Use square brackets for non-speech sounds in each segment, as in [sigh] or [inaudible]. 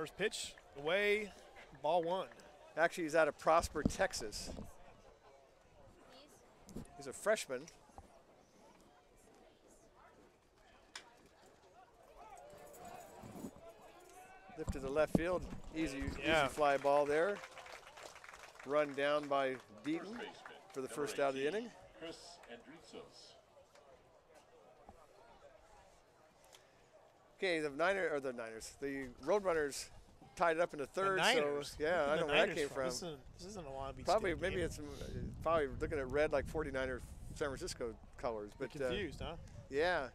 First pitch away, ball one. Actually, he's out of Prosper, Texas. He's a freshman. Lifted to the left field. Easy, Yeah. easy fly ball there. Run down by Deaton for the first out of the inning. Chris Andrizos. Okay, the Niners or the Niners, the Roadrunners tied it up in The third. Niners. So yeah, I did know where that came from. This isn't, this isn't a Long Beach Probably State maybe game. it's uh, probably looking at red like 49er San Francisco colors, You're but uh, confused, huh? yeah.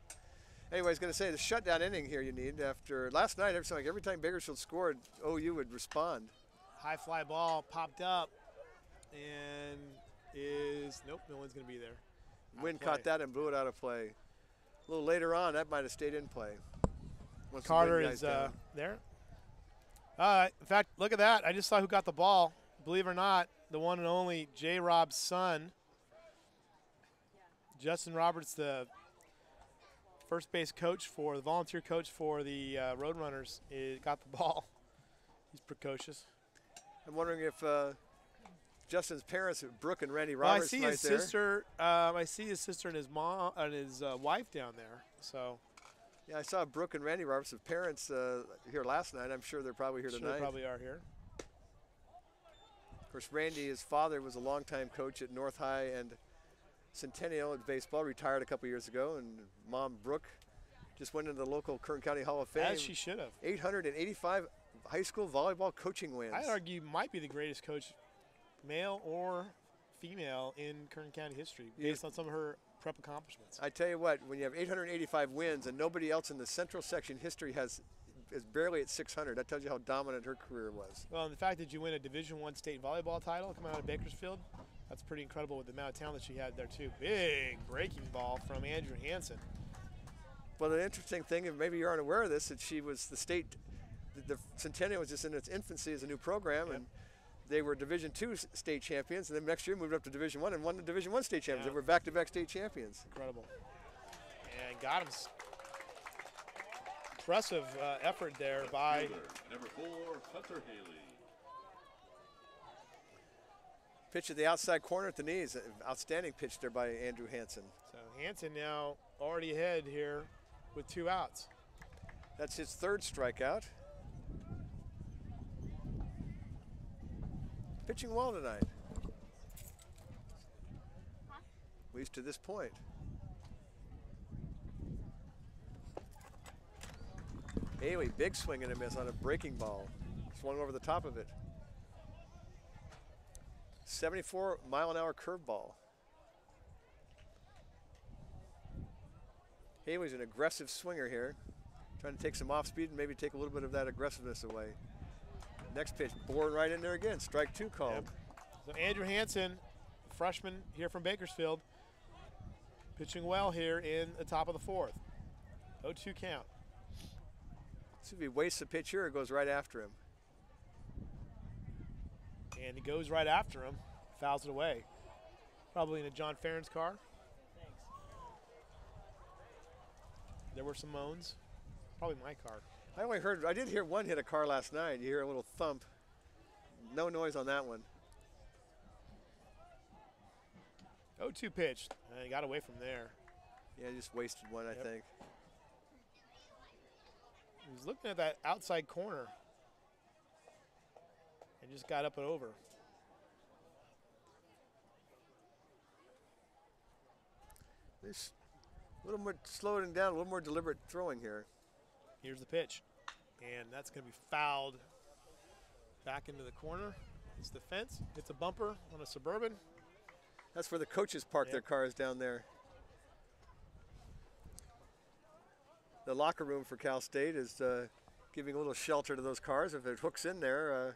Anyway, I was going to say the shutdown inning here you need after last night. Every time, like every time Bakersfield scored, OU would respond. High fly ball popped up and is nope, no one's gonna be there. Out of Wynn play. caught that and blew it out of play. A little later on, that might have stayed in play. Carter is uh, there. Uh, in fact, look at that. I just saw who got the ball. Believe it or not, the one and only J. Rob's son, Justin Roberts, the first base coach for the volunteer coach for the uh, Roadrunners, is, got the [laughs] ball. He's precocious. I'm wondering if uh, Justin's parents, Brooke and Randy Roberts, Well, I see right his there. sister. Um, I see his sister and his mom and his uh, wife down there. So Yeah, I saw Brooke and Randy Roberts' parents uh, here last night. I'm sure they're probably here sure tonight. they probably are here. Of course, Randy, his father, was a longtime coach at North High and Centennial at baseball, retired a couple years ago, and mom, Brooke, just went into the local Kern County Hall of Fame. As she should have. 885 high school volleyball coaching wins. I'd argue might be the greatest coach, male or female, in Kern County history, Yeah. based on some of her prep accomplishments. I tell you what, when you have 885 wins and nobody else in the Central Section history has is barely at 600, that tells you how dominant her career was. Well, and the fact that you win a Division One state volleyball title coming out of Bakersfield, that's pretty incredible with the amount of talent that she had there too. Big breaking ball from Andrew Hansen. Well, the interesting thing, and maybe you aren't aware of this, that she was the state, the, the Centennial was just in its infancy as a new program, Yep. and they were Division Two state champions, and then next year moved up to Division One and won the Division One state champions. Yeah. They were back-to-back state champions. Incredible. And got him. Impressive uh, effort there by Fielder, number four, Hunter Haley. Pitch at the outside corner at the knees. Outstanding pitch there by Andrew Hansen. so Hansen now already ahead here with two outs. That's his third strikeout. Pitching well tonight. At least to this point. Haley, big swing and a miss on a breaking ball. Swung over the top of it. 74 mile an hour curveball. Haley's an aggressive swinger here. Trying to take some off speed and maybe take a little bit of that aggressiveness away. Next pitch, boring right in there again. Strike two called. Yep. So Andrew Hansen, freshman here from Bakersfield, pitching well here in the top of the fourth. 0-2 count. See if he wastes a pitch here or goes right after him. And he goes right after him, fouls it away. Probably in a John Farron's car. Thanks. There were some moans. Probably my car. I only heard, I did hear one hit a car last night. You hear a little thump. No noise on that one. 0-2 pitch. And uh, he got away from there. Yeah, just wasted one, I think. He was looking at that outside corner and just got up and over. This a little more slowing down, a little more deliberate throwing here. Here's the pitch. And that's going to be fouled back into the corner. It's the fence. It's a bumper on a Suburban. That's where the coaches park Yep. their cars down there. The locker room for Cal State is uh, giving a little shelter to those cars. If it hooks in there, uh,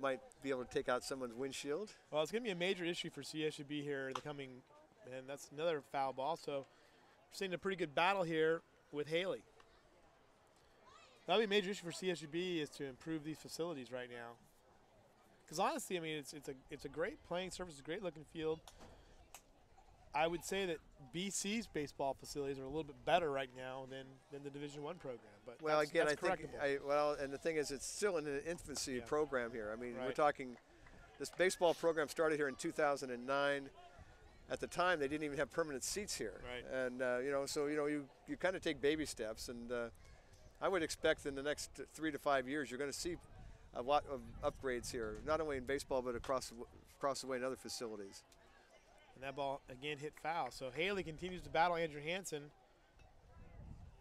might be able to take out someone's windshield. Well, it's going to be a major issue for CSUB here in the coming, and that's another foul ball. So we're seeing a pretty good battle here with Haley. That'll be a major issue for CSUB is to improve these facilities right now. Because honestly, I mean, it's it's a it's a great playing surface, it's a great looking field. I would say that BC's baseball facilities are a little bit better right now than, than the Division One program. But Well, that's, again, that's I think. I, well, and the thing is, it's still in an infancy Yeah. program here. I mean, we're talking. This baseball program started here in 2009. At the time, they didn't even have permanent seats here, Right. and uh, you know, so you know, you you kind of take baby steps, and uh, I would expect in the next three to five years, you're going to see a lot of upgrades here, not only in baseball but across the across the way in other facilities. and that ball again hit foul. So Haley continues to battle Andrew Hansen.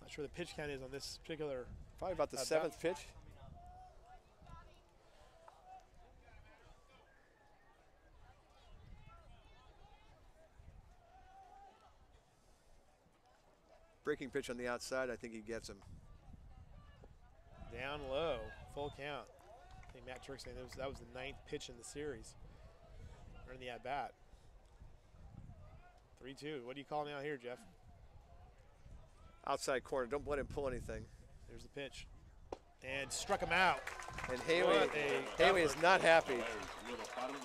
Not sure the pitch count is on this particular. Probably about the About- seventh pitch. Breaking pitch on the outside, I think he gets him. Down low, full count. I think Matt Turk saying that was, that was the ninth pitch in the series, or in the at bat. 3 2. What do you call now here, Jeff? Outside corner, don't let him pull anything. There's the pitch. And struck him out. And Haley, Haley is not happy. Fires